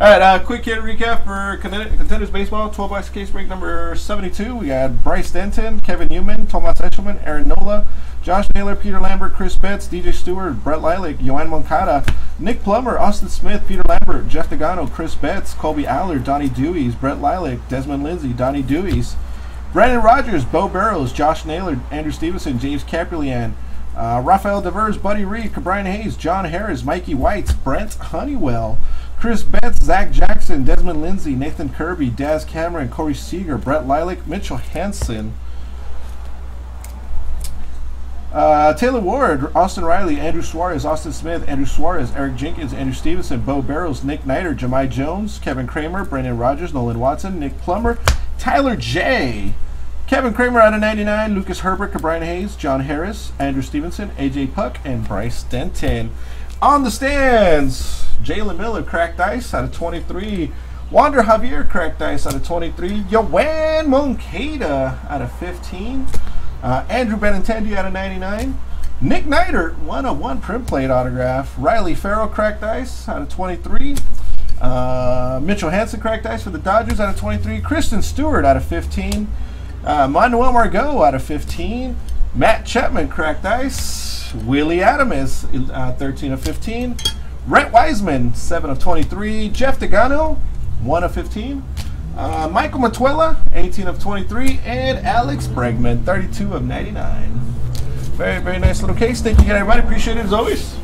All right, uh, quick hit recap for Contenders Baseball, 12 box case break number 72. We got Bryce Denton, Kevin Newman, Thomas Eshelman, Aaron Nola, Josh Naylor, Peter Lambert, Chris Betts, DJ Stewart, Brett Lilek, Yoan Moncada, Nick Plummer, Austin Smith, Peter Lambert, Jeff Degano, Chris Betts, Kolby Allard, Donnie Dewees, Brett Lilek, Desmond Lindsay, Donnie Dewees, Brandon Rogers, Beau Burrows, Josh Naylor, Andrew Stevenson, James Kaprielian, uh, Rafael Devers, Buddy Reed, Brian Hayes, Jon Harris, Mikey White, Brent Honeywell, Chris Betts, Zach Jackson, Desmond Lindsay, Nathan Kirby, Daz Cameron, Corey Seager, Brett Lilek, Mitchell Hansen, uh, Taylor Ward, Austin Riley, Andrew Suarez, Austin Smith, Andrew Suarez, Eric Jenkins, Andrew Stevenson, Beau Burrows, Nick Neidert, Jahmai Jones, Kevin Kramer, Brandon Rogers, Nolan Watson, Nick Plummer, Tyler J. Kevin Kramer out of 99, Lucas Herbert, Brian Hayes, Jon Harris, Andrew Stevenson, AJ Puk, and Bryce Denton. On the stands, Jalen Miller cracked ice out of 23. Wander Javier cracked ice out of 23. Yoan Moncada out of 15. Uh, Andrew Benintendi out of 99. Nick a one print plate autograph. Riley Ferrell cracked ice out of 23. Uh, Mitchell Hansen cracked ice for the Dodgers out of 23. Christin Stewart out of 15. Uh, Manuel Margot out of 15. Matt Chapman cracked ice. Willy Adames, uh, 13 of 15. Rhett Wiseman, 7 of 23. Jeff Degano, 1 of 15. Uh, Michael Matuella, 18 of 23. And Alex Bregman, 32 of 99. Very, very nice little case. Thank you again, everybody. Appreciate it as always.